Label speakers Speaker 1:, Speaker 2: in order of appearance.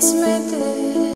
Speaker 1: transmitted